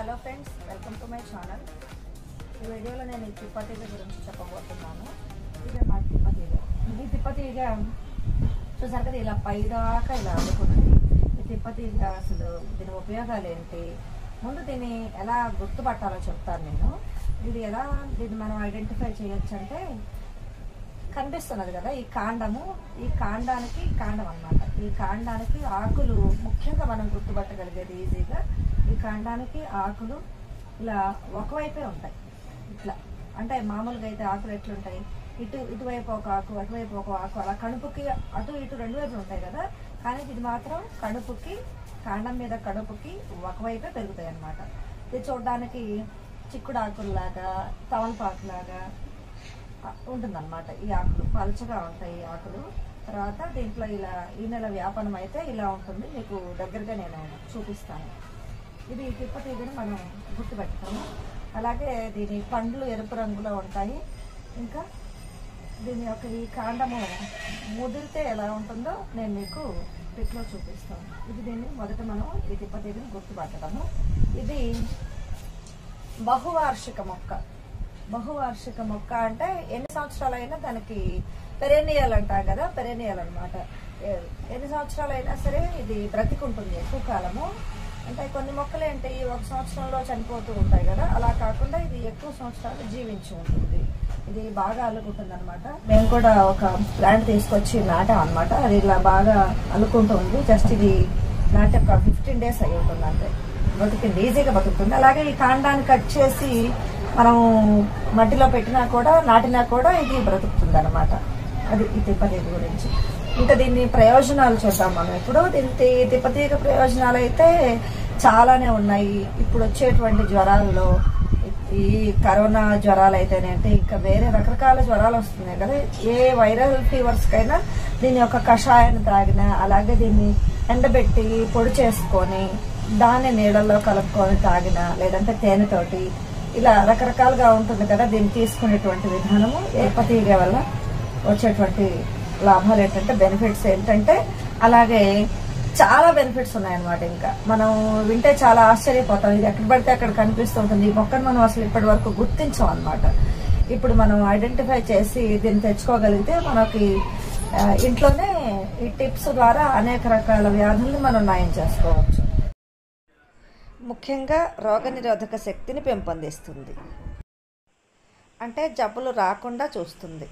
Hello friends welcome to my channel. ఈ వీడియోలో నేను ఈ తిప్పతీగ గురించి చెప్పబోతున్నాను. ఇదే మా తిప్పతీగ ఈ తిప్పతీగ చూసారు కదా ఇలా పైదాకా ఇలా అందుకున్నది ఈ తిప్పతీగ అసలు దీని ఉపయోగాలు ఏంటి? ముందు దీన్ని ఎలా గుర్తుపట్టాలో చెప్తాను నేను. ఇది ఎలా దీన్ని మనం ఐడెంటిఫై చేయొచ్చు అంటే కనిపిస్తున్నది కదా ఈ కాండము. ఈ కాండానికి కాండం అన్నమాట ఈ కాండానికి ఆకులు ముఖ్యంగా మనం గుర్తుపట్టగలిగేది ఈజీగా ఈ కాండానికి ఆకులు ఇలా ఒకవైపే ఉంటాయి. ఇట్లా. అంటే మామూలుగా అయితే ఆకులు ఎట్లుంటాయి? ఇటు ఇటువైపు ఒక ఆకు అటువైపు ఒక ఆకు అలా కడుపుకి అటు ఇటు రెండు వైపులు ఉంటాయి కదా? కానీ ఇది మాత్రం కడుపుకి కాండం మీద కడుపుకి ఒకవైపే పెరుగుతాయి అన్నమాట. ఇది చూడడానికి చిక్కుడు ఆకుల్లాగా తమలపాకులాగా ఉంటుందన్నమాట ఈ ఆకులు. పలుచగా ఉంటాయి ఈ ఆకులు. తర్వాత దీంట్లో ఇలా ఈ నెల వ్యాపనం అయితే ఇలా ఉంటుంది. మీకు దగ్గరగా నేను చూపిస్తాను. ఇది తిప్పతీగని మనం గుర్తుపెట్టుకోము. అలాగే దీని పండ్లు ఎరుపు రంగులో ఉంటాయి. ఇంకా దీని యొక్క ఈ కాండము ముదిరితే ఎలా ఉంటుందో నేను మీకు పిక్లో చూపిస్తాను. ఇది దీన్ని మొదట మనం ఈ తిప్పతీగని గుర్తుపట్టడము. ఇది బహువార్షిక మొక్క. బహువార్షిక మొక్క అంటే ఎన్ని సంవత్సరాలైనా దానికి పెరేనియల్ అంటాం కదా పెరేనియల్ అనమాట ఎన్ని సంవత్సరాలైనా సరే ఇది బ్రతికుంటుంది ఎక్కువ కాలము. అంటే కొన్ని మొక్కలు ఏంటి ఒక సంవత్సరంలో చనిపోతూ ఉంటాయి కదా. అలా కాకుండా ఇది ఎక్కువ సంవత్సరాలు జీవించి ఉంటుంది. ఇది బాగా అల్లుకుంటుంది అనమాట మేము కూడా ఒక ప్లాంట్ తీసుకొచ్చి నాటాం అనమాట అది ఇలా బాగా అల్లుకుంటుంది జస్ట్ ఇది నాటి ఒక ఫిఫ్టీన్ డేస్ అయి ఉంటుంది అంతే. బతుకుంది ఈజీగా బతుకుతుంది. అలాగే ఈ కాండాన్ని కట్ చేసి మనం మట్టిలో పెట్టినా కూడా నాటినా కూడా ఇది బ్రతుకుతుంది అనమాట అది ఈ తిప్పతీగ గురించి. ఇంకా దీన్ని ప్రయోజనాలు చూద్దాం మనం. ఇప్పుడు దీని తి- తిప్పతీగ ప్రయోజనాలు అయితే చాలానే ఉన్నాయి. ఇప్పుడు వచ్చేటువంటి జ్వరాల్లో ఈ కరోనా జ్వరాలు అయితేనేంటి ఇంకా వేరే రకరకాల జ్వరాలు వస్తున్నాయి కదా. ఏ వైరల్ ఫీవర్స్ కైనా దీని యొక్క కషాయాన్ని తాగినా అలాగే దీన్ని ఎండబెట్టి పొడి చేసుకొని దాన్ని నీళ్ళల్లో కలుపుకొని తాగినా లేదంటే తేనెతోటి ఇలా రకరకాలుగా ఉంటుంది కదా దీన్ని తీసుకునేటువంటి విధానము ఏపతీగ వల్ల వచ్చేటువంటి లాభాలు ఏంటంటే బెనిఫిట్స్ ఏంటంటే అలాగే చాలా బెనిఫిట్స్ ఉన్నాయన్నమాట ఇంకా. మనం వింటే చాలా ఆశ్చర్యపోతాం. ఇది ఎక్కడ పడితే అక్కడ కనిపిస్తుంటుంది ఈ మొక్కను మనం అసలు ఇప్పటి వరకు గుర్తించాం అనమాట ఇప్పుడు మనం ఐడెంటిఫై చేసి దీన్ని తెచ్చుకోగలిగితే మనకి ఇంట్లోనే ఈ టిప్స్ ద్వారా అనేక రకాల వ్యాధుల్ని మనం నయం చేసుకోవచ్చు. ముఖ్యంగా రోగనిరోధక శక్తిని పెంపొందిస్తుంది. అంటే జబ్బులు రాకుండా చూస్తుంది.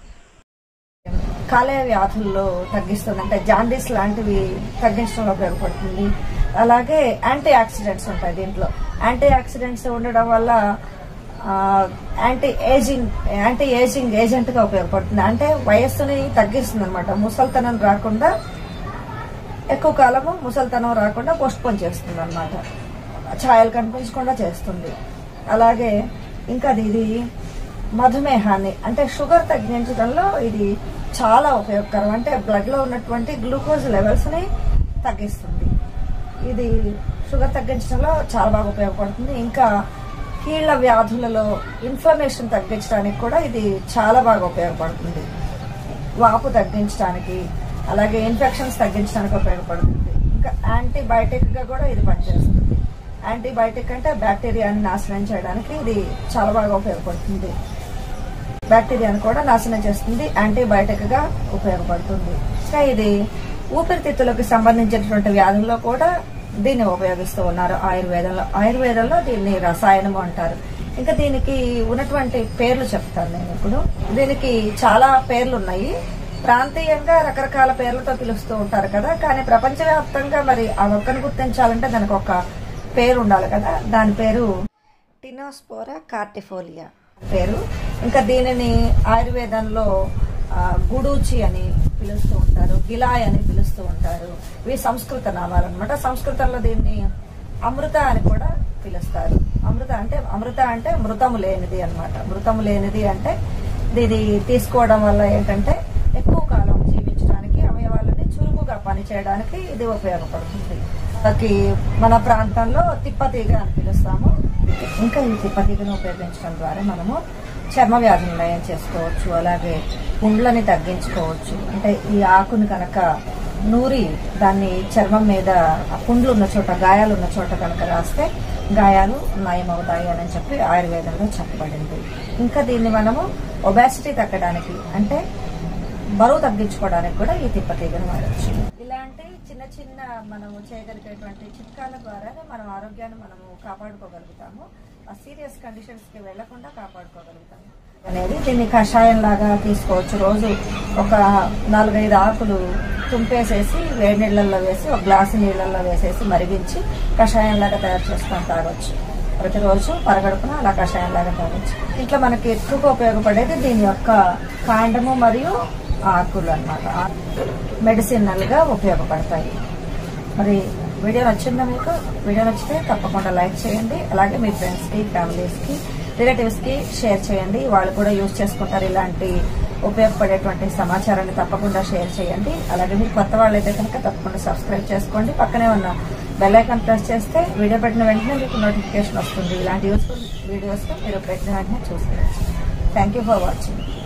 కాలేయ వ్యాధుల్లో తగ్గిస్తుంది. అంటే జాండీస్ లాంటివి తగ్గించడంలో ఉపయోగపడుతుంది. అలాగే యాంటీ ఆక్సిడెంట్స్ ఉంటాయి దీంట్లో. యాంటీ ఆక్సిడెంట్స్ ఉండడం వల్ల యాంటీ ఏజింగ్ యాంటీ ఏజింగ్ ఏజెంట్గా ఉపయోగపడుతుంది. అంటే వయస్సుని తగ్గిస్తుంది అనమాట ముసల్తనం రాకుండా ఎక్కువ కాలము ముసల్తనం రాకుండా పోస్ట్పోన్ చేస్తుంది అనమాట ఛాయలు కనిపించకుండా చేస్తుంది. అలాగే ఇంకా ఇది మధుమేహాన్ని అంటే షుగర్ తగ్గించడంలో ఇది చాలా ఉపయోగకరం. అంటే బ్లడ్లో ఉన్నటువంటి గ్లూకోజ్ లెవెల్స్ని తగ్గిస్తుంది. ఇది షుగర్ తగ్గించడంలో చాలా బాగా ఉపయోగపడుతుంది. ఇంకా కీళ్ళ వ్యాధులలో ఇన్ఫ్లమేషన్ తగ్గించడానికి కూడా ఇది చాలా బాగా ఉపయోగపడుతుంది. వాపు తగ్గించడానికి అలాగే ఇన్ఫెక్షన్స్ తగ్గించడానికి ఉపయోగపడుతుంది. ఇంకా యాంటీబయాటిక్గా కూడా ఇది పనిచేస్తుంది. యాంటీబయాటిక్ అంటే బ్యాక్టీరియాని నాశనం చేయడానికి ఇది చాలా బాగా ఉపయోగపడుతుంది. బ్యాక్టీరియాను కూడా నాశనం చేస్తుంది యాంటీబయాటిక్గా ఉపయోగపడుతుంది. ఇంకా ఇది ఊపిరితిత్తులకు సంబంధించినటువంటి వ్యాధుల్లో కూడా దీన్ని ఉపయోగిస్తూ ఉన్నారు ఆయుర్వేదంలో. ఆయుర్వేదంలో దీన్ని రసాయనము అంటారు. ఇంకా దీనికి ఉన్నటువంటి పేర్లు చెప్తాను నేను ఇప్పుడు. దీనికి చాలా పేర్లు ఉన్నాయి. ప్రాంతీయంగా రకరకాల పేర్లతో పిలుస్తూ ఉంటారు కదా కానీ ప్రపంచవ్యాప్తంగా మరి ఆ మొక్కను గుర్తించాలంటే దానికి ఒక పేరు ఉండాలి కదా. దాని పేరు టినోస్పోరా కార్టిఫోలియా. పేరు ఇంకా దీనిని ఆయుర్వేదంలో గుడూచి అని పిలుస్తూ ఉంటారు గిలాయ్ అని పిలుస్తూ ఉంటారు. ఇవి సంస్కృత నామాలన్నమాట సంస్కృతంలో దీన్ని అమృత అని కూడా పిలుస్తారు. అమృత అంటే అమృత అంటే మృతము లేనిది అన్నమాట. మృతము లేనిది అంటే ఇది తీసుకోవడం వల్ల ఏంటంటే ఎక్కువ కాలం జీవించడానికి అవయవాలని చురుకుగా పనిచేయడానికి ఇది ఉపయోగపడుతుంది. మనకి మన ప్రాంతంలో తిప్పతీగ అని పిలుస్తాము. ఇంకా ఈ తిప్పతీగను ఉపయోగించడం ద్వారా మనము చర్మ వ్యాధులను నయం చేసుకోవచ్చు అలాగే గుండ్లని తగ్గించుకోవచ్చు. అంటే ఈ ఆకుని కనుక నూరి దాన్ని చర్మం మీద ఆ పుండ్లు ఉన్న చోట గాయాలు ఉన్న చోట కనుక రాస్తే గాయాలు నయమవుతాయి అని చెప్పి ఆయుర్వేదంలో చెప్పబడింది. ఇంకా దీన్ని మనము ఒబాసిటీ తగ్గడానికి అంటే బరువు తగ్గించుకోవడానికి కూడా ఈ తిప్పతీగను వాడచ్చు. ఇలాంటి చిన్న చిన్న మనము చేయగలిగేటువంటి చిట్కాల ద్వారానే మనం ఆరోగ్యాన్ని మనము కాపాడుకోగలుగుతాము. సీరియస్ కండిషన్స్కి వెళ్ళకుండా కాపాడుకోగలుగుతాము అనేది దీన్ని కషాయం లాగా తీసుకోవచ్చు. రోజు ఒక నాలుగైదు ఆకులు తుంపేసేసి వేడి నీళ్ళల్లో వేసి ఒక గ్లాసు నీళ్ళల్లో వేసేసి మరిగించి కషాయం లాగా తయారు చేసుకొని తాగొచ్చు. ప్రతిరోజు పరగడుపున అలా కషాయం లాగా తాగొచ్చు. ఇట్లా మనకి ఎక్కువగా ఉపయోగపడేది దీని యొక్క కాండము మరియు ఆకులు అనమాట మెడిసినల్గా ఉపయోగపడతాయి. మరి వీడియో నచ్చిందా మీకు? వీడియో నచ్చితే తప్పకుండా లైక్ చేయండి. అలాగే మీ ఫ్రెండ్స్కి ఫ్యామిలీస్కి రిలేటివ్స్కి షేర్ చేయండి. వాళ్ళు కూడా యూజ్ చేసుకుంటారు ఇలాంటి ఉపయోగపడేటువంటి సమాచారాన్ని తప్పకుండా షేర్ చేయండి. అలాగే మీరు కొత్త వాళ్ళైతే కనుక తప్పకుండా సబ్స్క్రైబ్ చేసుకోండి. పక్కనే ఉన్న బెల్ ఐకాన్ ప్రెస్ చేస్తే వీడియో పెట్టిన వెంటనే మీకు నోటిఫికేషన్ వస్తుంది. ఇలాంటి యూస్ఫుల్ వీడియోస్ మీరు పెట్టిన వెంటనే చూసుకోవచ్చు థ్యాంక్ యూ ఫర్ వాచింగ్